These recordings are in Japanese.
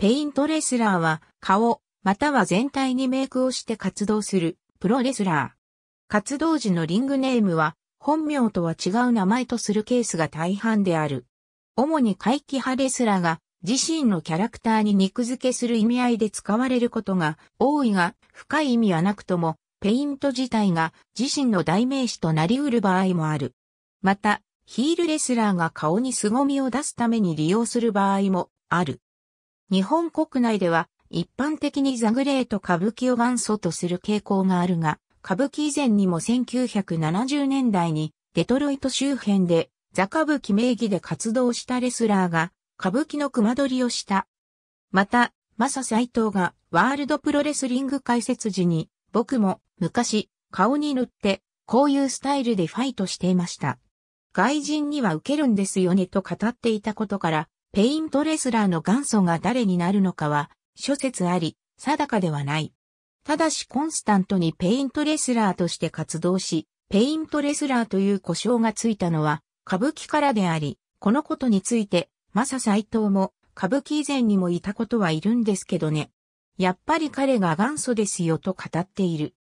ペイントレスラーは顔、または全体にメイクをして活動するプロレスラー。活動時のリングネームは本名とは違う名前とするケースが大半である。主に怪奇派レスラーが自身のキャラクターに肉付けする意味合いで使われることが多いが深い意味はなくともペイント自体が自身の代名詞となり得る場合もある。また、ヒールレスラーが顔に凄みを出すために利用する場合もある。日本国内では一般的にザグレーと歌舞伎を元祖とする傾向があるが、歌舞伎以前にも1970年代にデトロイト周辺でザ歌舞伎名義で活動したレスラーが歌舞伎の熊取りをした。また、マサ斎藤がワールドプロレスリング解説時に僕も昔顔に塗ってこういうスタイルでファイトしていました。外人には受けるんですよねと語っていたことから、ペイントレスラーの元祖が誰になるのかは諸説あり、定かではない。ただしコンスタントにペイントレスラーとして活動し、ペイントレスラーという呼称がついたのはカブキからであり、このことについて、マサ斎藤もカブキ以前にもいたことはいるんですけどね。やっぱり彼が元祖ですよと語っている。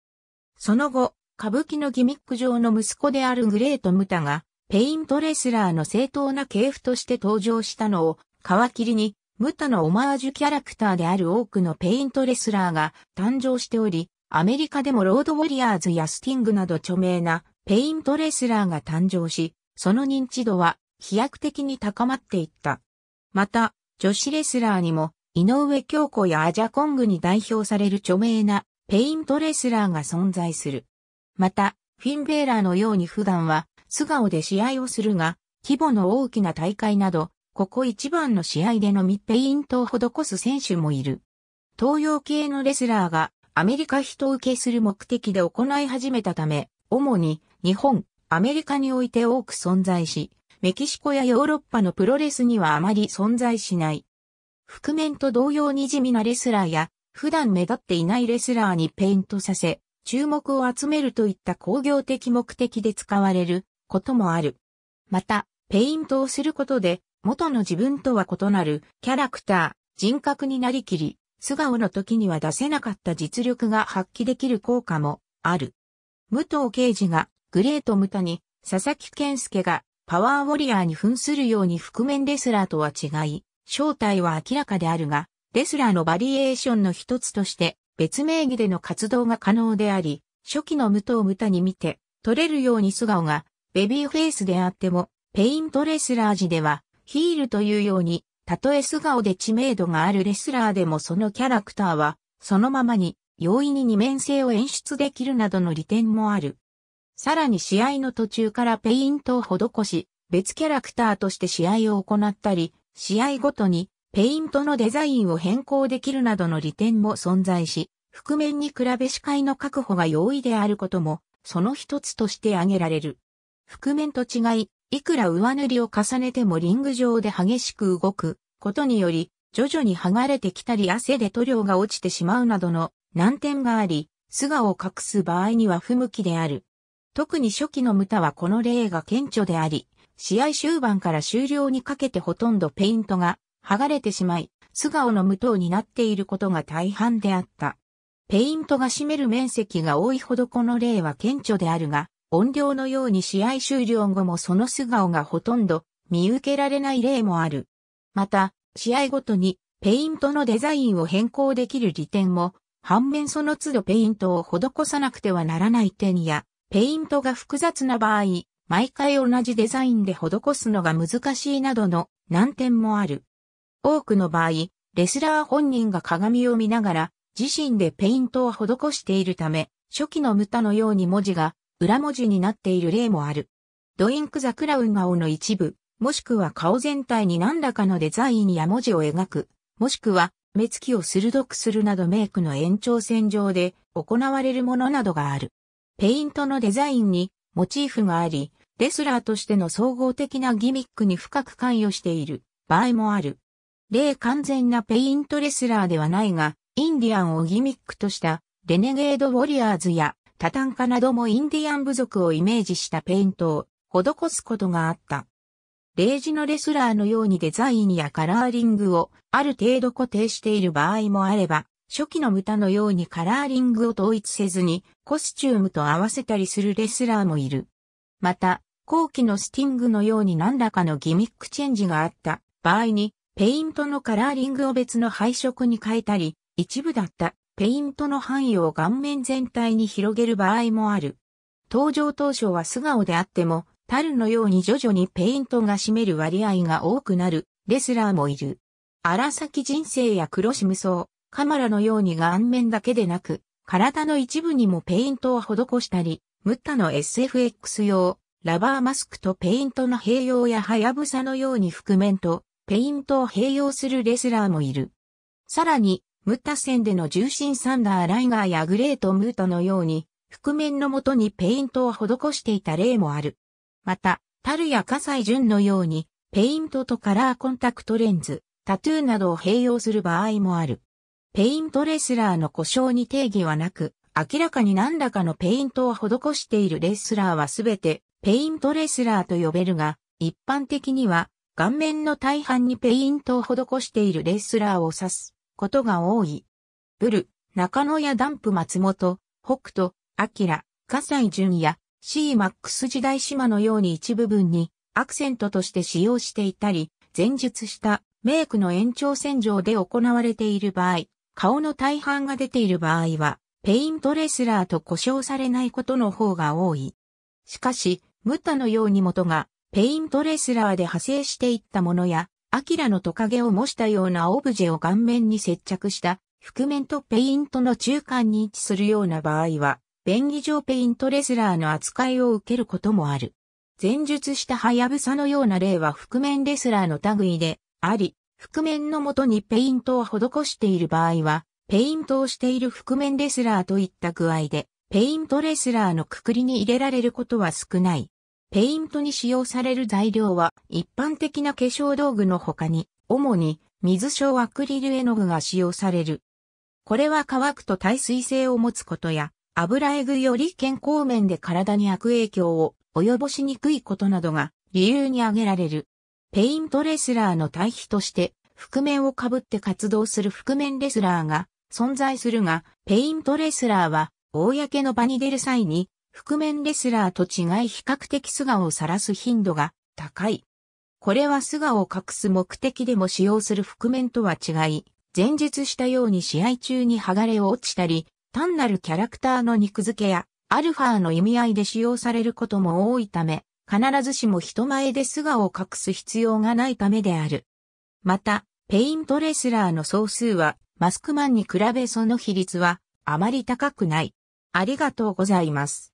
その後、カブキのギミック上の息子であるグレート・ムタが、ペイントレスラーの正統な系譜として登場したのを、皮切りにムタのオマージュキャラクターである多くのペイントレスラーが誕生しており、アメリカでもロードウォリアーズやスティングなど著名なペイントレスラーが誕生し、その認知度は飛躍的に高まっていった。また、女子レスラーにも、井上京子やアジャコングに代表される著名なペイントレスラーが存在する。また、フィン・ベイラーのように普段は素顔で試合をするが、規模の大きな大会などここ一番の試合でのみペイントを施す選手もいる。東洋系のレスラーがアメリカ人受けする目的で行い始めたため、主に日本、アメリカにおいて多く存在し、メキシコやヨーロッパのプロレスにはあまり存在しない。覆面と同様に地味なレスラーや、普段目立っていないレスラーにペイントさせ、注目を集めるといった工業的目的で使われることもある。また、ペイントをすることで元の自分とは異なるキャラクター、人格になりきり、素顔の時には出せなかった実力が発揮できる効果もある。武藤敬司がグレートムタに佐々木健介がパワーウォリアーに扮するように覆面レスラーとは違い、正体は明らかであるが、レスラーのバリエーションの一つとして別名義での活動が可能であり、初期の武藤ムタに見て取れるように素顔がベビーフェイスであっても、ペイントレスラー時ではヒールというように、たとえ素顔で知名度があるレスラーでもそのキャラクターは、そのままに、容易に二面性を演出できるなどの利点もある。さらに試合の途中からペイントを施し、別キャラクターとして試合を行ったり、試合ごとにペイントのデザインを変更できるなどの利点も存在し、覆面に比べ視界の確保が容易であることも、その一つとして挙げられる。覆面と違い、いくら上塗りを重ねてもリング上で激しく動くことにより、徐々に剥がれてきたり汗で塗料が落ちてしまうなどの難点があり、素顔を隠す場合には不向きである。特に初期のムタはこの例が顕著であり、試合終盤から終了にかけてほとんどペイントが剥がれてしまい、素顔の無糖になっていることが大半であった。ペイントが占める面積が多いほどこの例は顕著であるが、音量のように試合終了後もその素顔がほとんど見受けられない例もある。また、試合ごとにペイントのデザインを変更できる利点も、反面その都度ペイントを施さなくてはならない点や、ペイントが複雑な場合、毎回同じデザインで施すのが難しいなどの難点もある。多くの場合、レスラー本人が鏡を見ながら自身でペイントを施しているため、初期のムタのように文字が裏文字になっている例もある。ドインク・ザ・クラウン顔の一部、もしくは顔全体に何らかのデザインや文字を描く、もしくは目つきを鋭くするなどメイクの延長線上で行われるものなどがある。ペイントのデザインにモチーフがあり、レスラーとしての総合的なギミックに深く関与している場合もある。例完全なペイントレスラーではないが、インディアンをギミックとしたレネゲードウォリアーズやタタンカなどもインディアン部族をイメージしたペイントを施すことがあった。例示のレスラーのようにデザインやカラーリングをある程度固定している場合もあれば、初期のムタのようにカラーリングを統一せずにコスチュームと合わせたりするレスラーもいる。また、後期のスティングのように何らかのギミックチェンジがあった場合に、ペイントのカラーリングを別の配色に変えたり、一部だったペイントの範囲を顔面全体に広げる場合もある。登場当初は素顔であっても、 TARUのように徐々にペイントが占める割合が多くなるレスラーもいる。新崎人生や黒師無双、カマラのように顔面だけでなく、体の一部にもペイントを施したり、ムタの SFX 用、ラバーマスクとペイントの併用やハヤブサのように覆面とペイントを併用するレスラーもいる。さらに、ムッタ戦での重心サンダーライガーやグレートムータのように、覆面の下にペイントを施していた例もある。また、 TARUや葛西純のように、ペイントとカラーコンタクトレンズ、タトゥーなどを併用する場合もある。ペイントレスラーの呼称に定義はなく、明らかに何らかのペイントを施しているレスラーはすべてペイントレスラーと呼べるが、一般的には顔面の大半にペイントを施しているレスラーを指すことが多い。ブル中野やダンプ松本、北斗、アキラ、葛西淳や C-MAX 時代島のように一部分にアクセントとして使用していたり、前述したメイクの延長線上で行われている場合、顔の大半が出ている場合は、ペイントレスラーと呼称されないことの方が多い。しかし、ムタのように元がペイントレスラーで派生していったものや、 AKIRAのトカゲを模したようなオブジェを顔面に接着した覆面とペイントの中間に位置するような場合は、便宜上ペイントレスラーの扱いを受けることもある。前述したハヤブサのような例は覆面レスラーの類であり、覆面の下にペイントを施している場合は、ペイントをしている覆面レスラーといった具合で、ペイントレスラーのくくりに入れられることは少ない。ペイントに使用される材料は一般的な化粧道具の他に、主に水性アクリル絵の具が使用される。これは乾くと耐水性を持つことや、油絵具より健康面で体に悪影響を及ぼしにくいことなどが理由に挙げられる。ペイントレスラーの対比として、覆面をかぶって活動する覆面レスラーが存在するが、ペイントレスラーは、公の場に出る際に、覆面レスラーと違い比較的素顔を晒す頻度が高い。これは素顔を隠す目的でも使用する覆面とは違い、前述したように試合中に剥がれ落ちたり、単なるキャラクターの肉付けやアルファの意味合いで使用されることも多いため、必ずしも人前で素顔を隠す必要がないためである。また、ペイントレスラーの総数は、マスクマンに比べその比率はあまり高くない。ありがとうございます。